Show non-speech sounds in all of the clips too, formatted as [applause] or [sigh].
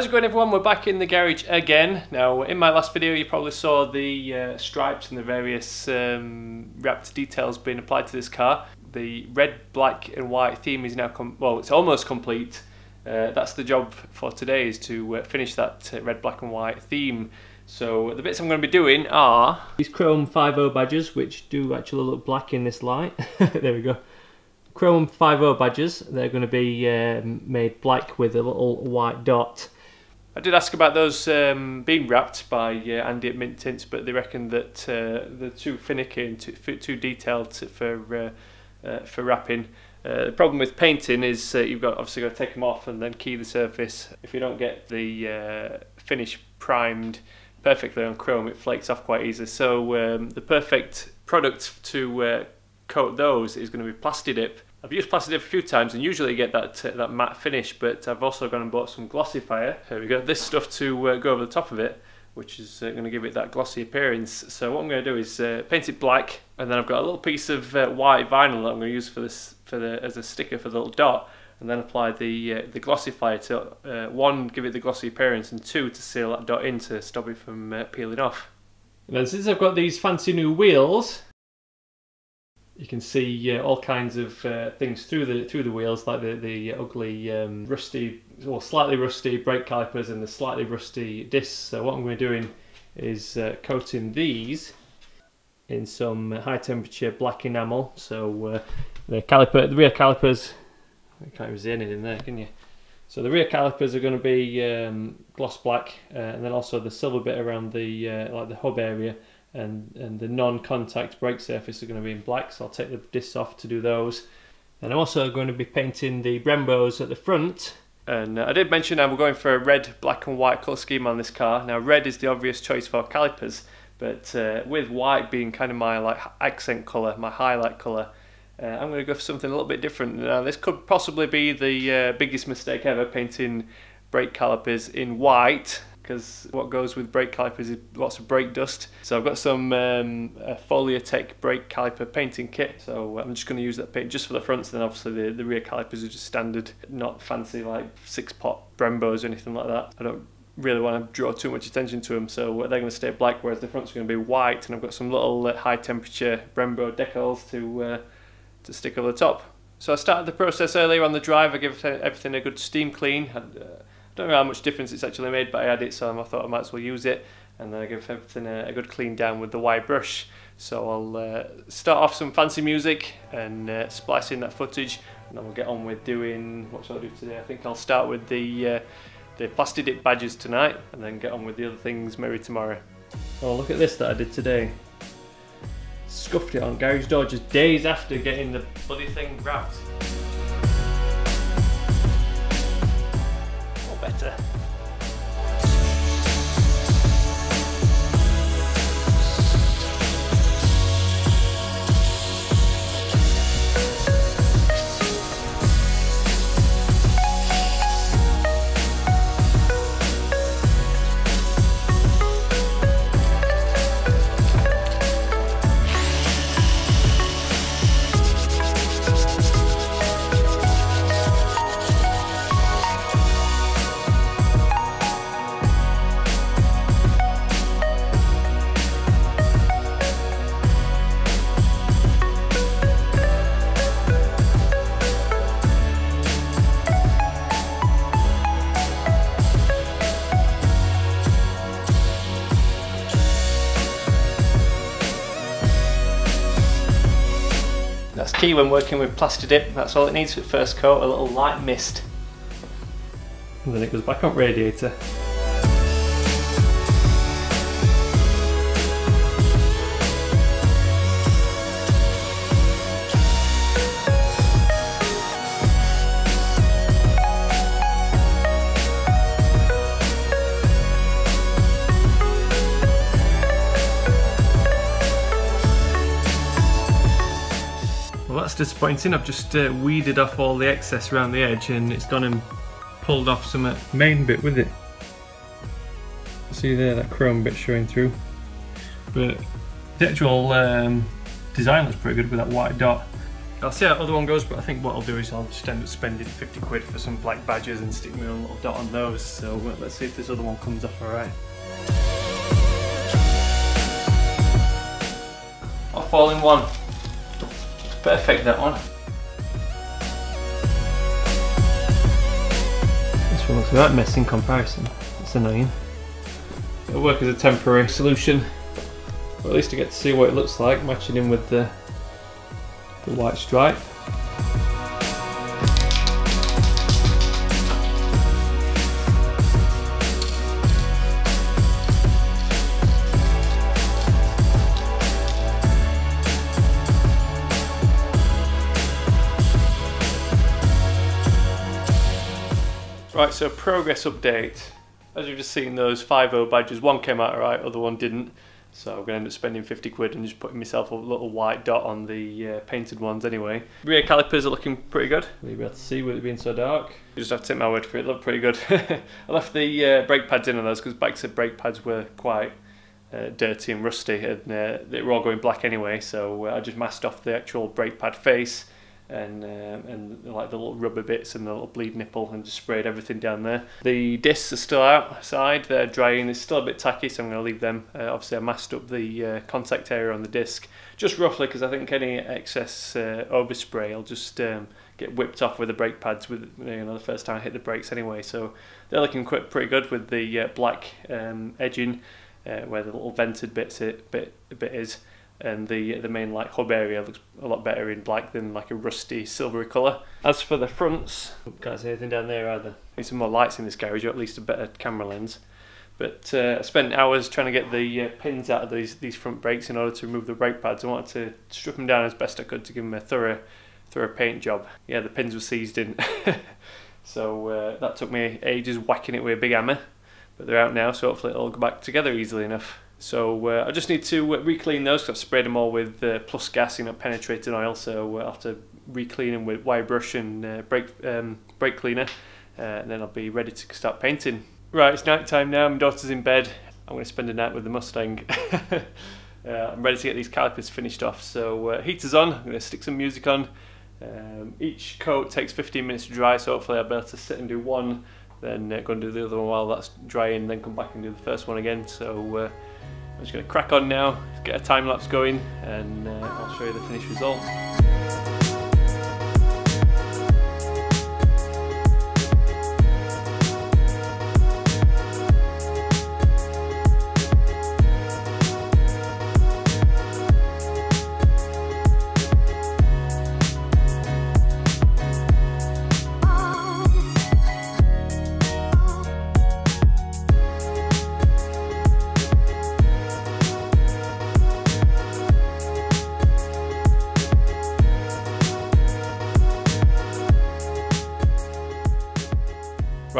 How's it going everyone? We're back in the garage again. Now in my last video you probably saw the uh, stripes and the various um, wrapped details being applied to this car. The red, black and white theme is now, well it's almost complete. Uh, that's the job for today is to uh, finish that uh, red, black and white theme. So the bits I'm going to be doing are these chrome 5.0 badges which do actually look black in this light. [laughs] there we go. Chrome 5.0 badges, they're going to be um, made black with a little white dot I did ask about those um, being wrapped by uh, Andy at Mint Tints, but they reckon that uh, they're too finicky and too, too detailed for uh, uh, for wrapping. Uh, the problem with painting is uh, you've got obviously got to take them off and then key the surface. If you don't get the uh, finish primed perfectly on chrome, it flakes off quite easily. So um, the perfect product to uh, coat those is going to be Plastidip, I've used Plastidip a few times and usually get that uh, that matte finish, but I've also gone and bought some Glossifier. Here we go, this stuff to uh, go over the top of it, which is uh, going to give it that glossy appearance. So what I'm going to do is uh, paint it black, and then I've got a little piece of uh, white vinyl that I'm going to use for this for the as a sticker for the little dot, and then apply the uh, the Glossifier to one give it the glossy appearance, and two to seal that dot in to stop it from peeling off. And then since I've got these fancy new wheels, you can see uh, all kinds of uh, things through the through the wheels, like the the ugly um, rusty or slightly rusty brake calipers and the slightly rusty discs. So what I'm going to be doing is uh, coating these in some high temperature black enamel. So uh, the caliper, the rear calipers, you can't even see anything there, can you? So the rear calipers are going to be um, gloss black, uh, and then also the silver bit around the uh, like the hub area and, and the non-contact brake surface are going to be in black so I'll take the discs off to do those and I'm also going to be painting the Brembos at the front and uh, I did mention that we're going for a red, black and white colour scheme on this car. Now red is the obvious choice for calipers but uh, with white being kind of my like accent colour, my highlight colour uh, I'm going to go for something a little bit different. Now this could possibly be the uh, biggest mistake ever painting brake calipers in white because what goes with brake calipers is lots of brake dust. So I've got some um, Foliatec brake caliper painting kit, so I'm just going to use that paint just for the fronts, then obviously the, the rear calipers are just standard, not fancy like six pot Brembos or anything like that. I don't really want to draw too much attention to them, so they're going to stay black, whereas the fronts are going to be white, and I've got some little uh, high temperature Brembo decals to, uh, to stick over the top. So I started the process earlier on the drive, I gave everything a good steam clean, had, uh, don't know how much difference it's actually made, but I had it, so I thought I might as well use it. And then I give everything a, a good clean down with the wide brush. So I'll uh, start off some fancy music and uh, splice in that footage, and then we'll get on with doing what shall I do today? I think I'll start with the uh, the Plastidip badges tonight, and then get on with the other things maybe tomorrow. Oh, look at this that I did today. Scuffed it on garage door just days after getting the bloody thing wrapped. Key when working with Plastidip, That's all it needs for first coat, a little light mist. And then it goes back on radiator. Disappointing. I've just uh, weeded off all the excess around the edge and it's gone and pulled off some main bit with it. See there, that chrome bit showing through. But the actual um, design looks pretty good with that white dot. I'll see how the other one goes, but I think what I'll do is I'll just end up spending 50 quid for some black badges and stick my own little dot on those. So uh, let's see if this other one comes off alright. Off all in one. Perfect that one. This one looks a bit messy in comparison. It's annoying. It'll work as a temporary solution. But at least I get to see what it looks like, matching in with the, the white stripe. Right, so progress update. As you've just seen, those 5.0 badges, one came out alright, other one didn't. So I'm going to end up spending 50 quid and just putting myself a little white dot on the uh, painted ones anyway. Rear calipers are looking pretty good. You'll be able to see with it being so dark. You just have to take my word for it, look pretty good. [laughs] I left the uh, brake pads in on those because back said brake pads were quite uh, dirty and rusty and uh, they were all going black anyway so uh, I just masked off the actual brake pad face and um, and like the little rubber bits and the little bleed nipple and just sprayed everything down there. The discs are still outside, they're drying, it's still a bit tacky so I'm going to leave them. Uh, obviously I masked up the uh, contact area on the disc just roughly because I think any excess uh, overspray will just um, get whipped off with the brake pads with you know the first time I hit the brakes anyway so they're looking quite pretty good with the uh, black um, edging uh, where the little vented bits it, bit, bit is and the the main like hub area looks a lot better in black than like a rusty silvery colour. As for the fronts, can't see anything down there either. Need some more lights in this garage or at least a better camera lens. But uh, I spent hours trying to get the uh, pins out of these these front brakes in order to remove the brake pads. I wanted to strip them down as best I could to give them a thorough thorough paint job. Yeah, the pins were seized in. [laughs] so uh, that took me ages whacking it with a big hammer. But they're out now, so hopefully it'll go back together easily enough. So uh, I just need to uh, re-clean those because I've sprayed them all with uh, plus gas, you know, penetrating oil. So uh, I'll have to re-clean them with wire brush and uh, brake um, brake cleaner, and then I'll be ready to start painting. Right, it's night time now. My daughter's in bed. I'm going to spend a night with the Mustang. [laughs] I'm ready to get these calipers finished off. So heater's on. I'm going to stick some music on. Um, each coat takes 15 minutes to dry, so hopefully I'll be able to sit and do one, then go and do the other one while that's drying, then come back and do the first one again. So I'm just going to crack on now, get a time lapse going, and uh, I'll show you the finished result.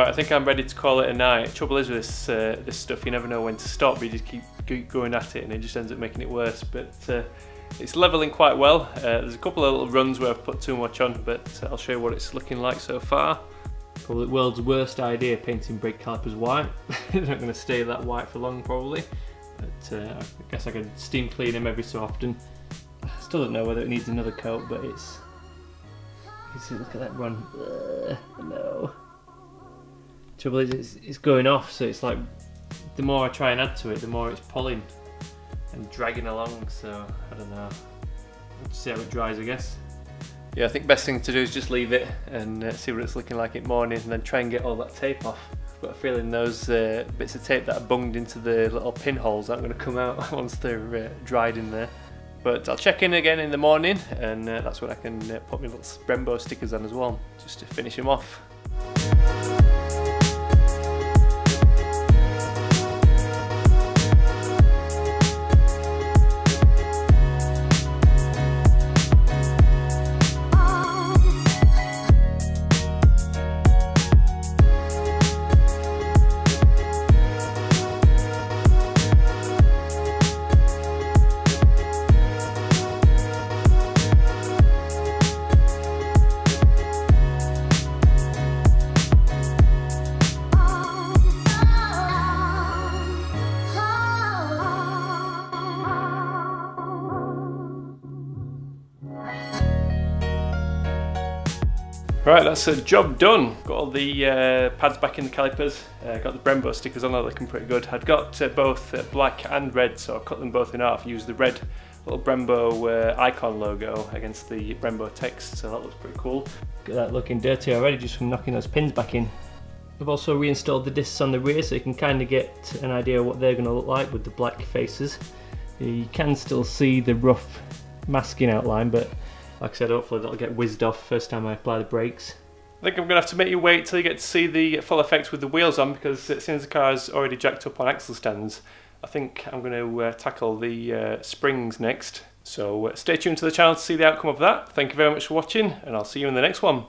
Right, I think I'm ready to call it a night. Trouble is with this uh, this stuff, you never know when to stop. You just keep, going at it, and it just ends up making it worse. But uh, it's leveling quite well. Uh, there's a couple of little runs where I've put too much on, but I'll show you what it's looking like so far. Probably the world's worst idea, painting brake calipers white. [laughs] They're not going to stay that white for long, probably. But uh, I guess I can steam clean them every so often. I still don't know whether it needs another coat, but it's. You see, look at that run. No. Trouble is, it's, it's going off, so it's like the more I try and add to it, the more it's pulling and dragging along. So I don't know. Let's see how it dries, I guess. Yeah, I think best thing to do is just leave it and uh, see what it's looking like in the morning, and then try and get all that tape off. I've got a feeling those uh, bits of tape that are bunged into the little pinholes aren't going to come out [laughs] once they're uh, dried in there. But I'll check in again in the morning, and uh, that's when I can uh, put my little Brembo stickers on as well, just to finish them off. Right, that's a job done. Got all the uh, pads back in the calipers. Uh, got the Brembo stickers on there looking pretty good. I'd got uh, both uh, black and red, so I cut them both in half. Used the red little Brembo uh, icon logo against the Brembo text, so that looks pretty cool. Got that looking dirty already just from knocking those pins back in. I've also reinstalled the discs on the rear so you can kind of get an idea of what they're going to look like with the black faces. You can still see the rough masking outline, but like I said, hopefully that'll get whizzed off first time I apply the brakes. I think I'm going to have to make you wait till you get to see the full effects with the wheels on because as the car's already jacked up on axle stands, I think I'm going to uh, tackle the uh, springs next. So uh, stay tuned to the channel to see the outcome of that. Thank you very much for watching and I'll see you in the next one.